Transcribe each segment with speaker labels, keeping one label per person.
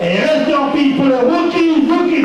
Speaker 1: Et restez en pile pour le Wookie Wookie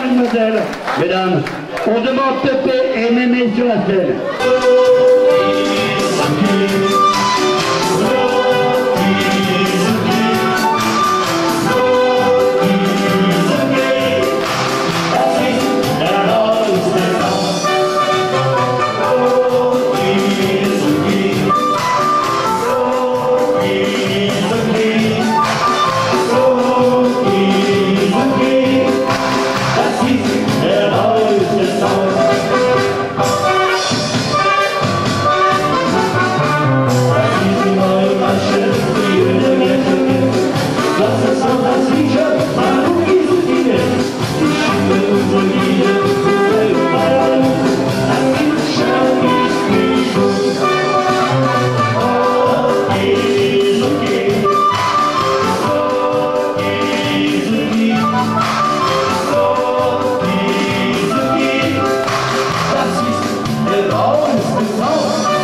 Speaker 1: mademoiselle. Mesdames, on demande Pépé et Mémé
Speaker 2: Vamos, vamos.